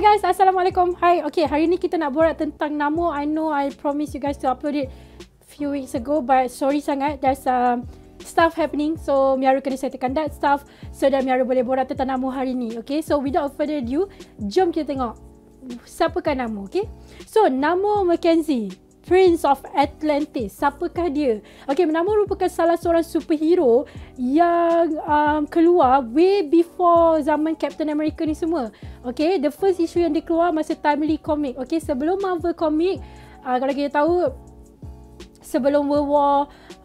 Hi guys, Assalamualaikum. Hi, okay, hari ni kita nak borak tentang Namo. I know I promise you guys to upload it few weeks ago but sorry sangat there's um, stuff happening so Miara kena settlekan that stuff so that Miara boleh borak tentang Namo hari ni. Okay, so without further ado, jom kita tengok siapakah Namo, okay? So, Namo Mackenzie Prince of Atlantis. Siapakah dia? Okay, Namo merupakan salah seorang superhero yang um, keluar way before zaman Captain America ni semua. Okay, the first issue yang dia keluar masa Timely Comic. Okay, sebelum Marvel Comic, uh, kalau kita tahu sebelum World War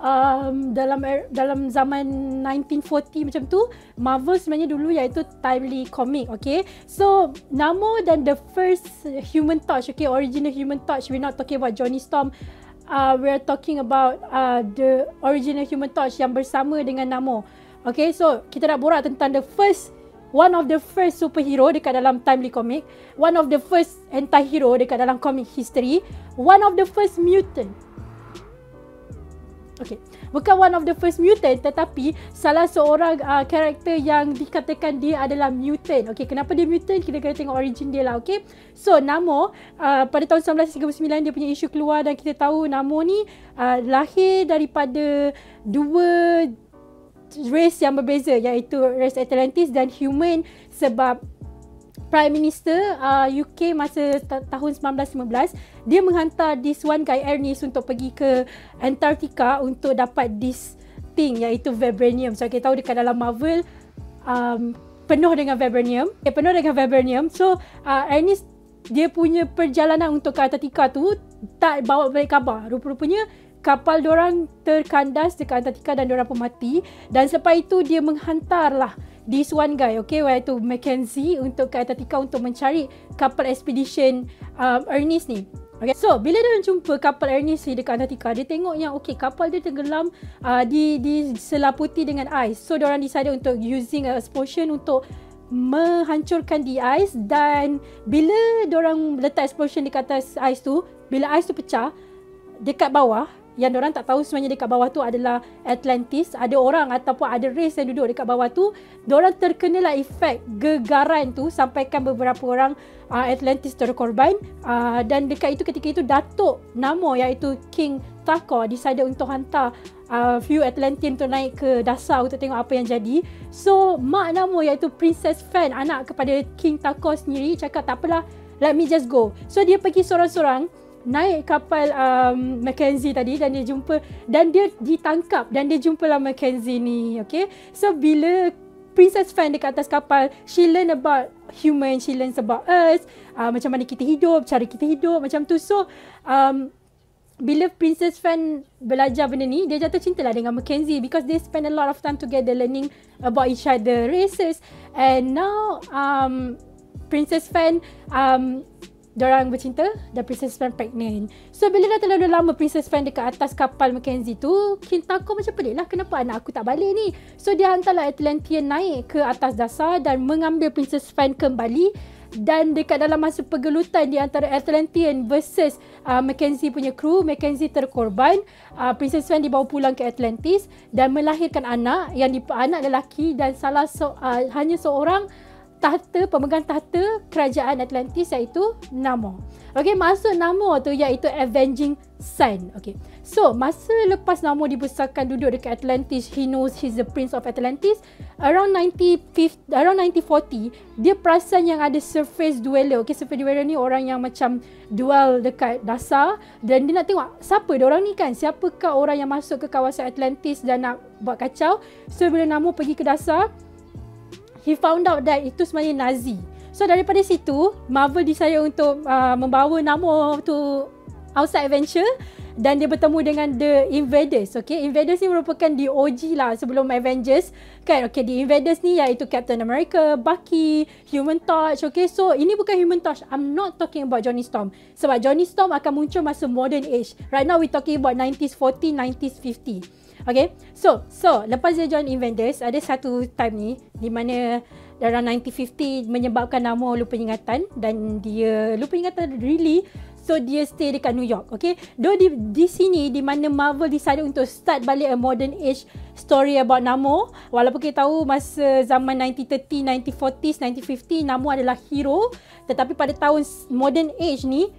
um, dalam er, dalam zaman 1940 macam tu Marvel sebenarnya dulu iaitu Timely Comic okay? So Namo dan the first Human Torch okay? Original Human Torch we're not talking about Johnny Storm. Uh, we're talking about uh, the original Human Torch yang bersama dengan Namo okay? So kita nak borak tentang the first one of the first superhero dekat dalam Timely Comic one of the first anti-hero dekat dalam comic history one of the first mutant Okay. Bukan one of the first mutant tetapi salah seorang uh, karakter yang dikatakan dia adalah mutant. Okay, kenapa dia mutant? Kita kena tengok origin dia lah, okay? So, Namo uh, pada tahun 1939 dia punya isu keluar dan kita tahu Namo ni uh, lahir daripada dua race yang berbeza iaitu race Atlantis dan human sebab Prime Minister uh, UK masa tahun 1915 dia menghantar this one guy Ernest untuk pergi ke Antarctica untuk dapat this thing iaitu vibranium. So kita tahu dekat dalam Marvel um, penuh dengan vibranium. Eh, penuh dengan vibranium. So uh, Ernest dia punya perjalanan untuk ke Antarctica tu tak bawa balik khabar. Rupa-rupanya kapal orang terkandas dekat Antarctica dan orang pun mati dan selepas itu dia menghantarlah this one guy okay iaitu Mackenzie untuk ke Antarctica untuk mencari kapal expedition um, Ernest ni Okay. So, bila dia jumpa kapal Ernest dekat Antarctica, dia tengok yang okay, kapal dia tenggelam uh, di di selaputi dengan ais. So, orang decide untuk using a explosion untuk menghancurkan di ais dan bila orang letak explosion di atas ais tu, bila ais tu pecah dekat bawah, yang orang tak tahu sebenarnya dekat bawah tu adalah Atlantis. Ada orang ataupun ada race yang duduk dekat bawah tu. Orang terkena lah efek gegaran tu sampaikan beberapa orang uh, Atlantis terkorban. Uh, dan dekat itu ketika itu Datuk Namo iaitu King Tako decide untuk hantar uh, few Atlantean tu naik ke dasar untuk tengok apa yang jadi. So mak Namo iaitu Princess Fan anak kepada King Tako sendiri cakap tak apalah let me just go. So dia pergi sorang-sorang naik kapal um, Mackenzie tadi dan dia jumpa dan dia ditangkap dan dia jumpalah Mackenzie ni okay so bila Princess Fan dekat atas kapal she learn about human she learn about us uh, macam mana kita hidup cara kita hidup macam tu so um, bila Princess Fan belajar benda ni, dia jatuh cinta lah dengan Mackenzie because they spend a lot of time together learning about each other races. And now, um, Princess Fan um, Diorang bercinta dan Princess Fan pregnant. So bila dah terlalu lama Princess Fan dekat atas kapal Mackenzie tu, Kintako macam pelik lah kenapa anak aku tak balik ni. So dia hantarlah Atlantean naik ke atas dasar dan mengambil Princess Fan kembali. Dan dekat dalam masa pergelutan di antara Atlantean versus uh, Mackenzie punya kru, Mackenzie terkorban. Uh, Princess Fan dibawa pulang ke Atlantis dan melahirkan anak yang di, anak lelaki dan salah so, uh, hanya seorang tahta pemegang tahta kerajaan Atlantis iaitu Namor. Okey, maksud Namor tu iaitu Avenging Sun. Okey. So, masa lepas Namor dibesarkan duduk dekat Atlantis, he knows he's the prince of Atlantis. Around 90 around 1940, dia perasan yang ada surface dweller. Okey, surface dweller ni orang yang macam dual dekat dasar dan dia nak tengok siapa dia orang ni kan? Siapakah orang yang masuk ke kawasan Atlantis dan nak buat kacau? So, bila Namor pergi ke dasar, he found out that itu sebenarnya Nazi. So daripada situ, Marvel decide untuk uh, membawa nama tu outside adventure dan dia bertemu dengan The Invaders. Okay, Invaders ni merupakan the OG lah sebelum Avengers. Kan, okay, The Invaders ni iaitu Captain America, Bucky, Human Torch. Okay, so ini bukan Human Torch. I'm not talking about Johnny Storm. Sebab Johnny Storm akan muncul masa modern age. Right now we talking about 90s 40, 90s 50. Okay, so so lepas dia join Invaders, ada satu time ni di mana dalam 1950 menyebabkan nama lupa ingatan dan dia lupa ingatan really So dia stay dekat New York. Okay. Do di, di sini di mana Marvel decided untuk start balik a modern age story about Namor. Walaupun kita tahu masa zaman 1930, 1940s, 1950 Namor adalah hero. Tetapi pada tahun modern age ni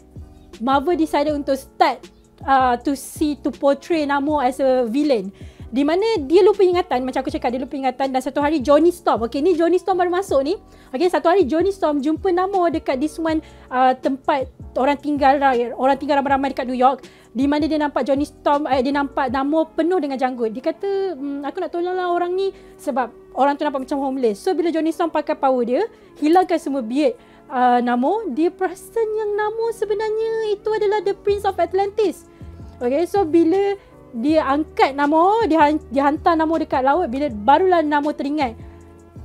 Marvel decided untuk start uh, to see to portray Namor as a villain. Di mana dia lupa ingatan macam aku cakap dia lupa ingatan dan satu hari Johnny Storm. Okey ni Johnny Storm baru masuk ni. Okey satu hari Johnny Storm jumpa Namor dekat this one uh, tempat orang tinggal orang tinggal ramai-ramai dekat New York. Di mana dia nampak Johnny Storm eh, dia nampak Namor penuh dengan janggut. Dia kata hmm, aku nak tolonglah orang ni sebab orang tu nampak macam homeless. So bila Johnny Storm pakai power dia hilangkan semua beard uh, Namor dia perasan yang Namor sebenarnya itu adalah the Prince of Atlantis Okay, so bila dia angkat Namo, dia, dia hantar Namo dekat laut bila barulah Namo teringat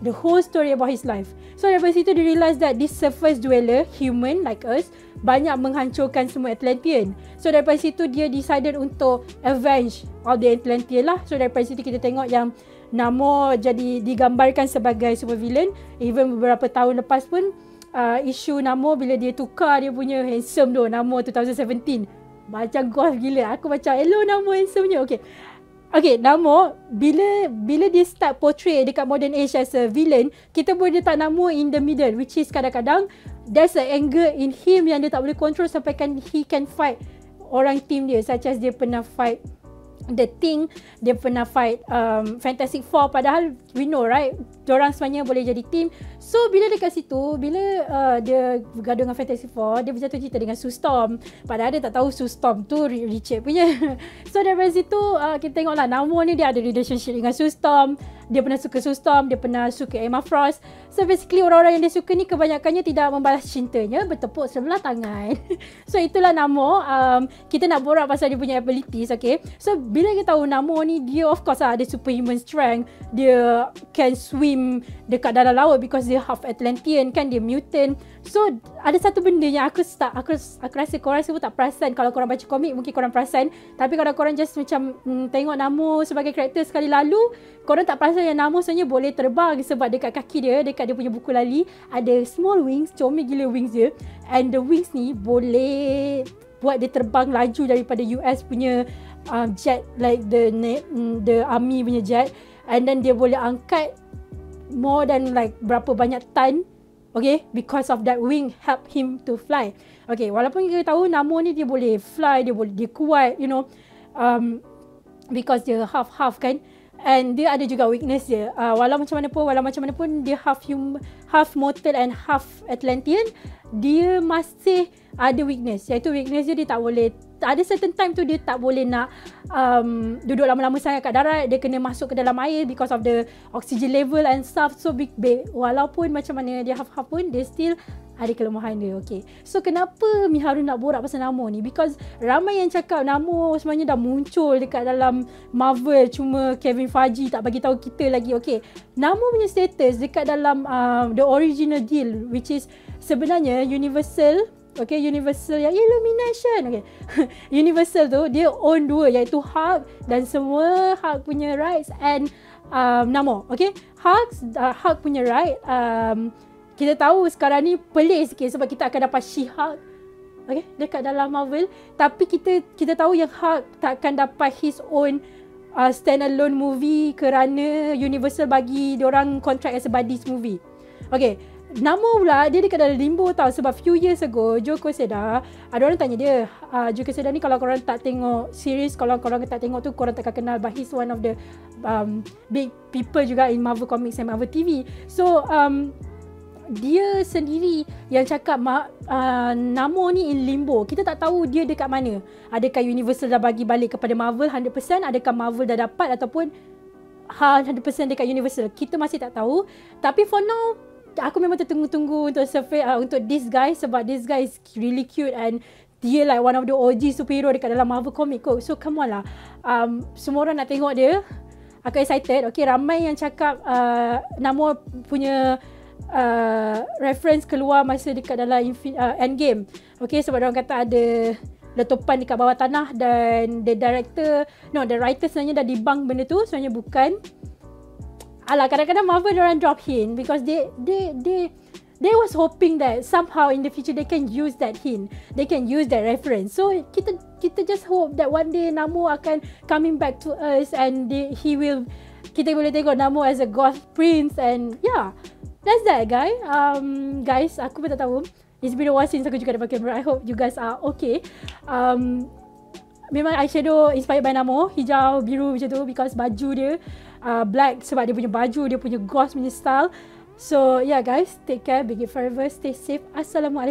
the whole story about his life. So dari situ dia realise that this surface dweller, human like us, banyak menghancurkan semua Atlantean. So dari situ dia decided untuk avenge all the Atlantean lah. So dari situ kita tengok yang Namo jadi digambarkan sebagai super villain. Even beberapa tahun lepas pun uh, isu Namo bila dia tukar dia punya handsome tu Namo 2017 macam golf gila. Aku macam hello nama handsome-nya. Okay. Okay, nama bila bila dia start portray dekat modern age as a villain, kita boleh letak nama in the middle which is kadang-kadang there's a anger in him yang dia tak boleh control sampai kan he can fight orang team dia such as dia pernah fight the thing dia pernah fight um, Fantastic Four. Padahal we know right? Orang semuanya boleh jadi team. So bila dekat situ bila uh, dia bergaduh dengan Fantastic Four dia berjatuh cinta dengan Sue Storm. Padahal dia tak tahu Sue Storm tu Richard punya. So dari situ uh, kita tengoklah nama ni dia ada relationship dengan Sue Storm. Dia pernah suka Sue Storm, dia pernah suka Emma Frost. So basically orang-orang yang dia suka ni kebanyakannya tidak membalas cintanya, bertepuk sebelah tangan. so itulah Namo. Um, kita nak borak pasal dia punya abilities, okay. So bila kita tahu Namo ni, dia of course lah ada superhuman strength. Dia can swim dekat dalam laut because dia half Atlantean kan, dia mutant. So ada satu benda yang aku start, aku, aku rasa korang semua tak perasan kalau korang baca komik mungkin korang perasan. Tapi kalau korang just macam mm, tengok Namo sebagai karakter sekali lalu, korang tak perasan yang Namo sebenarnya boleh terbang sebab dekat kaki dia, dekat dia punya buku lali, ada small wings, comel gila wings dia. And the wings ni boleh buat dia terbang laju daripada US punya um, jet, like the mm, the army punya jet. And then dia boleh angkat more than like berapa banyak tan Okay, because of that wing help him to fly. Okay, walaupun kita tahu Namo ni dia boleh fly, dia boleh dia kuat, you know, um, because dia half half kan. And dia ada juga weakness dia. Uh, walau macam mana pun, walau macam mana pun dia half hum, half mortal and half Atlantean, dia masih ada weakness. Iaitu weakness dia dia tak boleh ada certain time tu dia tak boleh nak um, duduk lama-lama sangat kat darat dia kena masuk ke dalam air because of the oxygen level and stuff so big big walaupun macam mana dia half-half pun dia still ada kelemahan dia okay so kenapa Miharu nak borak pasal Namo ni because ramai yang cakap Namo sebenarnya dah muncul dekat dalam Marvel cuma Kevin Feige tak bagi tahu kita lagi okay Namo punya status dekat dalam um, the original deal which is sebenarnya Universal Okay, Universal yang Illumination. Okay. Universal tu dia own dua iaitu Hulk dan semua Hulk punya rights and um, Namor. Okay. Hulk, uh, Hulk punya right. Um, kita tahu sekarang ni pelik sikit sebab kita akan dapat She-Hulk. Okay, dekat dalam Marvel. Tapi kita kita tahu yang Hulk tak akan dapat his own uh, standalone movie kerana Universal bagi orang kontrak as a buddies movie. Okay, Nama pula dia dekat dalam limbo tau sebab few years ago Joko Seda ada orang tanya dia uh, Joko Seda ni kalau korang tak tengok series kalau korang tak tengok tu korang takkan kenal but he's one of the um, big people juga in Marvel Comics and Marvel TV so um, dia sendiri yang cakap uh, Namo ni in limbo kita tak tahu dia dekat mana adakah Universal dah bagi balik kepada Marvel 100% adakah Marvel dah dapat ataupun 100% dekat Universal kita masih tak tahu tapi for now aku memang tertunggu-tunggu untuk survey uh, untuk this guy sebab this guy is really cute and dia like one of the OG superhero dekat dalam Marvel comic kot. So come on lah. Um, semua orang nak tengok dia. Aku excited. Okay, ramai yang cakap uh, nama punya uh, reference keluar masa dekat dalam Infin- uh, Endgame. Okay, sebab orang kata ada letupan dekat bawah tanah dan the director, no, the writer sebenarnya dah debunk benda tu. Sebenarnya bukan. Alah kadang-kadang Marvel orang drop hint because they they they they was hoping that somehow in the future they can use that hint they can use that reference so kita kita just hope that one day Namo akan coming back to us and they, he will kita boleh tengok Namo as a goth prince and yeah that's that guy. Um guys aku pun tak tahu. It's been a while since aku juga ada pakai kamera I hope you guys are okay. Um memang eyeshadow inspired by Namo. Hijau biru macam tu because baju dia uh, black sebab dia punya baju dia punya goth punya style. So yeah guys take care. Be good forever. Stay safe. Assalamualaikum